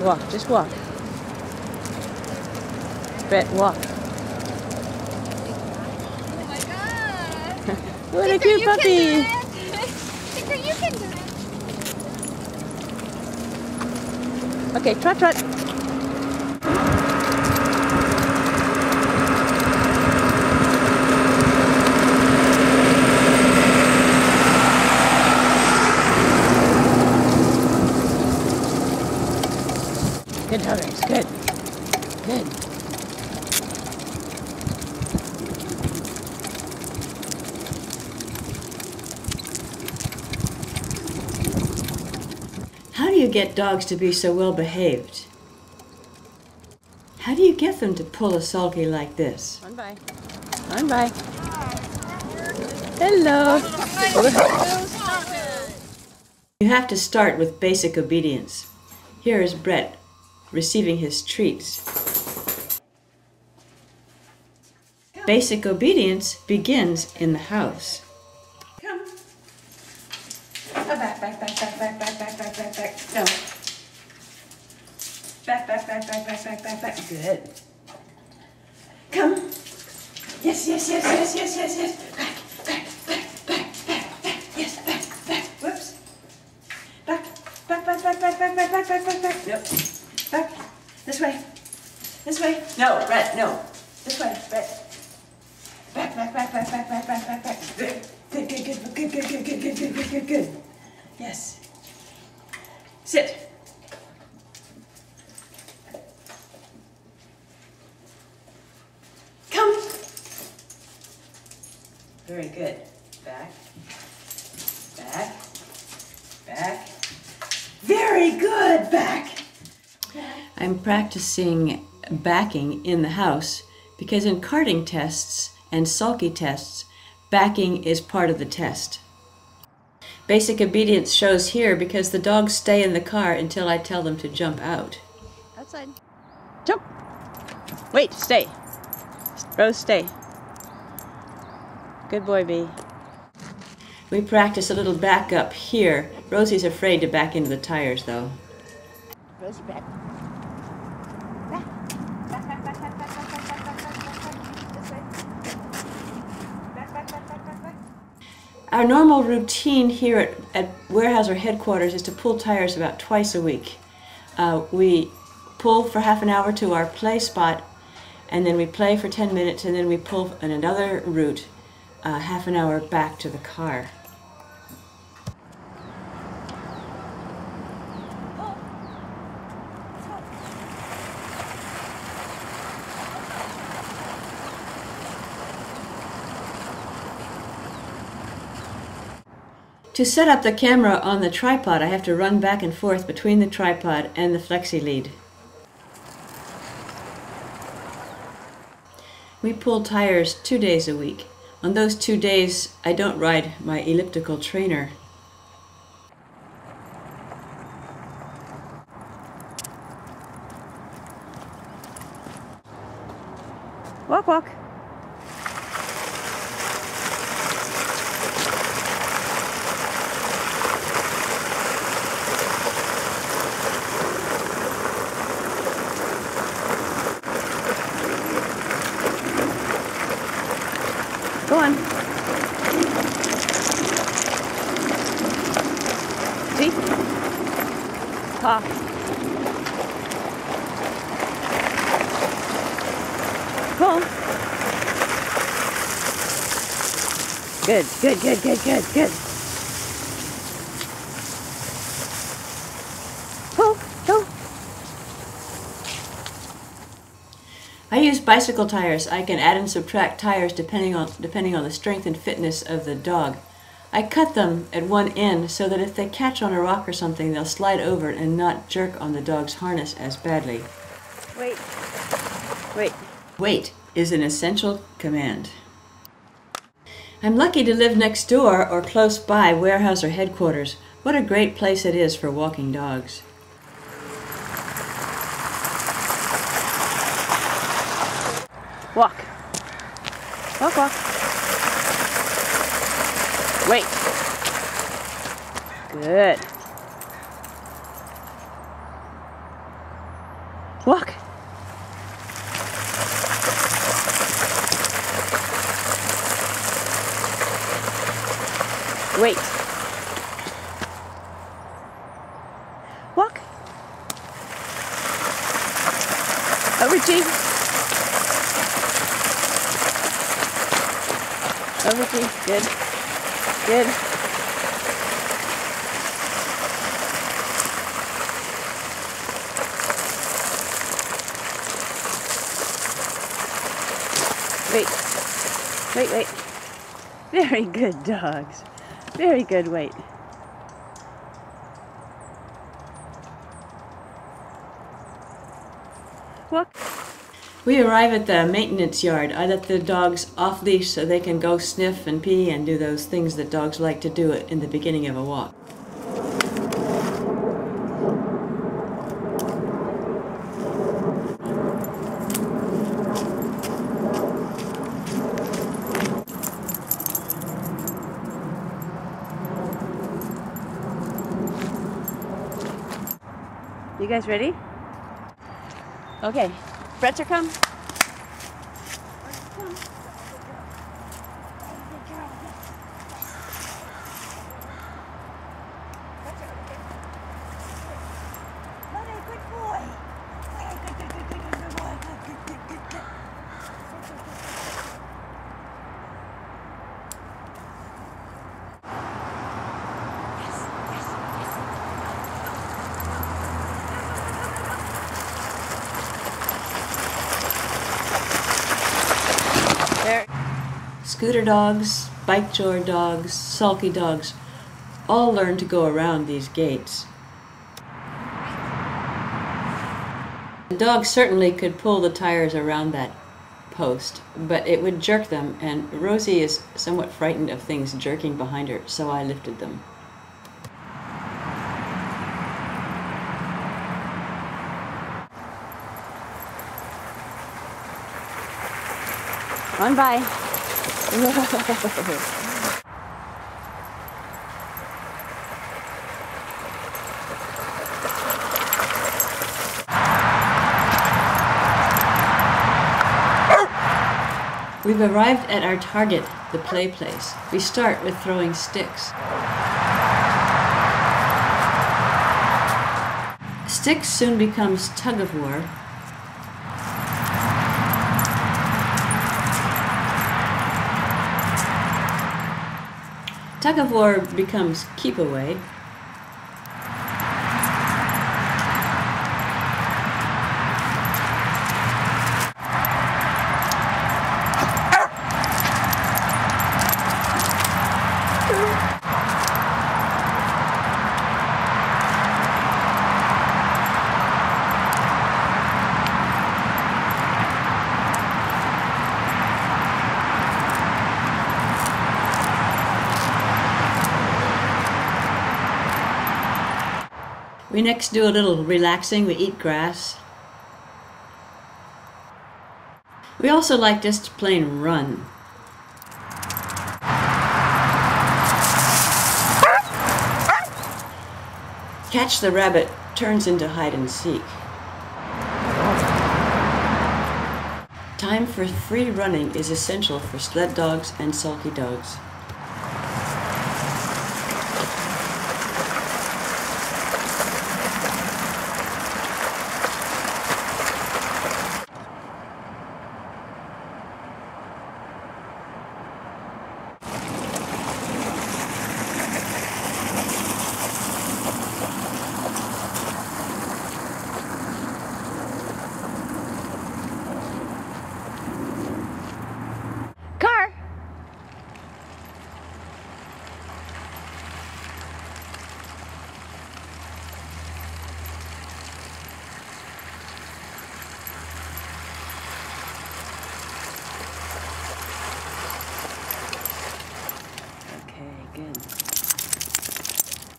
Walk, just walk. Brett, walk. Oh my god. What a cute puppy. You can do it. Okay, trot, trot. dogs to be so well behaved? How do you get them to pull a sulky like this? Run by. Run by. Hello. You have to start with basic obedience. Here is Brett receiving his treats. Basic obedience begins in the house. Come. Oh, back, back, back, back, back, back, back. Back, back, back, back, back, back, back. Good. Come. Yes, yes, yes, yes, yes, yes, yes. Back, back, back, back, back, back. Yes, back, back. Whoops. Back, back, back, back, back, back, back, back, back, back, back. Nope. Back. This way. This way. No, Brett, no. This way, Brett. Back, back, back, back, back, back, back, back, back. Good, good, good, good, good, good, good, good, good, good, good, good. Yes. Sit. Come. Very good. Back. Back. Back. Very good. Back. I'm practicing backing in the house because in carting tests and sulky tests, backing is part of the test. Basic obedience shows here because the dogs stay in the car until I tell them to jump out. Outside. Jump. Wait, stay. Rose, stay. Good boy, B. We practice a little back up here. Rosie's afraid to back into the tires though. Rosie, back. Our normal routine here at, at Weyerhaeuser headquarters is to pull tires about twice a week. Uh, we pull for half an hour to our play spot, and then we play for 10 minutes, and then we pull in another route uh, half an hour back to the car. To set up the camera on the tripod, I have to run back and forth between the tripod and the flexi lead. We pull tires two days a week. On those two days, I don't ride my elliptical trainer. Walk, walk. Go on. See? Paw. Pull. Good, good, good, good, good, good. Pull, go. I use bicycle tires. I can add and subtract tires depending on depending on the strength and fitness of the dog. I cut them at one end so that if they catch on a rock or something, they'll slide over and not jerk on the dog's harness as badly. Wait. Wait. Wait is an essential command. I'm lucky to live next door or close by Weyerhaeuser headquarters. What a great place it is for walking dogs. Walk, walk. Wait. Good. Walk. Wait. Walk. Over, G. Over, G. Good. Good. Wait. Wait, wait. Very good dogs. Very good wait. Walk. We arrive at the maintenance yard. I let the dogs off leash so they can go sniff and pee and do those things that dogs like to do in the beginning of a walk. You guys ready? Okay. Bretzer, come. Scooter dogs, bikejor dogs, sulky dogs all learn to go around these gates. The dog certainly could pull the tires around that post, but it would jerk them, and Rosie is somewhat frightened of things jerking behind her, so I lifted them. On by. We've arrived at our target, the play place. We start with throwing sticks. Sticks soon becomes tug of war. Tug of war becomes keep away. We next do a little relaxing. We eat grass. We also like just plain run. Catch the Rabbit turns into hide and seek. Time for free running is essential for sled dogs and sulky dogs.